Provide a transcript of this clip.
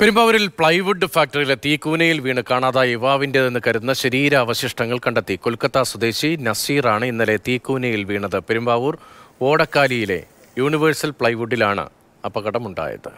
പെരുമ്പാവൂരിൽ പ്ലൈവുഡ് ഫാക്ടറിയിലെ തീക്കൂനയിൽ വീണ് കാണാതായ യുവാവിന്റെതെന്ന് കരുതുന്ന ശരീരാവശിഷ്ടങ്ങൾ കണ്ടെത്തി കൊൽക്കത്ത സ്വദേശി നസീറാണ് ഇന്നലെ തീക്കൂനയിൽ വീണത്. പെരുമ്പാവൂർ ഓടക്കാലിയിലെ യൂണിവേഴ്സൽ പ്ലൈവുഡിലാണ് അപകടമുണ്ടായത്.